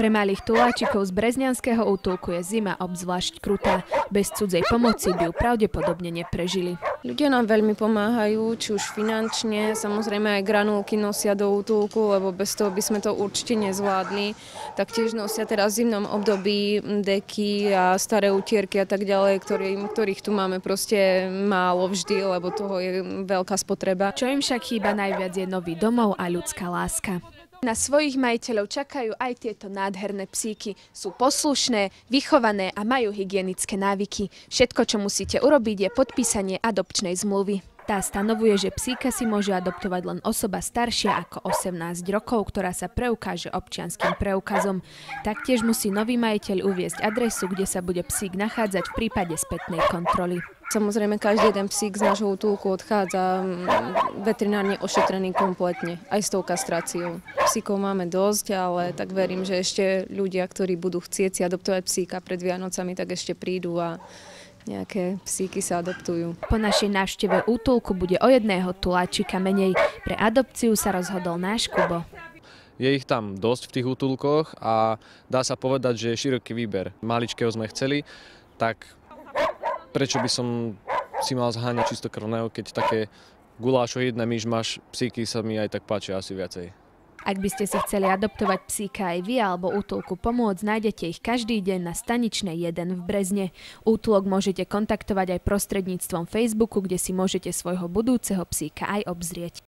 Pre malých tuláčikov z brezňanského útulku je zima obzvlášť krutá. Bez cudzej pomoci by ju pravdepodobne neprežili. Ľudia nám veľmi pomáhajú, či už finančne, samozrejme aj granulky nosia do útulku, lebo bez toho by sme to určite nezvládli. Taktiež nosia teraz v zimnom období deky a staré utierky a tak ďalej, ktorý, ktorých tu máme proste málo vždy, lebo toho je veľká spotreba. Čo im však chýba najviac je nový domov a ľudská láska. Na svojich majiteľov čakajú aj tieto nádherné psíky. Sú poslušné, vychované a majú hygienické návyky. Všetko, čo musíte urobiť, je podpísanie adopčnej zmluvy. Tá stanovuje, že psíka si môže adoptovať len osoba staršia ako 18 rokov, ktorá sa preukáže občianským preukazom. Taktiež musí nový majiteľ uviezť adresu, kde sa bude psík nachádzať v prípade spätnej kontroly. Samozrejme, každý jeden psík z nášho útulku odchádza mm, veterinárne ošetrený kompletne, aj s tou kastráciou. Psíkov máme dosť, ale tak verím, že ešte ľudia, ktorí budú chcieť si adoptovať psíka pred Vianocami, tak ešte prídu a nejaké psíky sa adoptujú. Po našej návšteve útulku bude o jedného tuláčika menej. Pre adopciu sa rozhodol náš Kubo. Je ich tam dosť v tých útulkoch a dá sa povedať, že je široký výber. Maličkého sme chceli, tak prečo by som si mal zháňať čistokrvného, keď také gulášo jedna myš máš, psíky sa mi aj tak páčia asi viacej. Ak by ste si chceli adoptovať psíka aj vy alebo útulku pomôcť, nájdete ich každý deň na staničnej 1 v Brezne. Útulok môžete kontaktovať aj prostredníctvom Facebooku, kde si môžete svojho budúceho psíka aj obzrieť.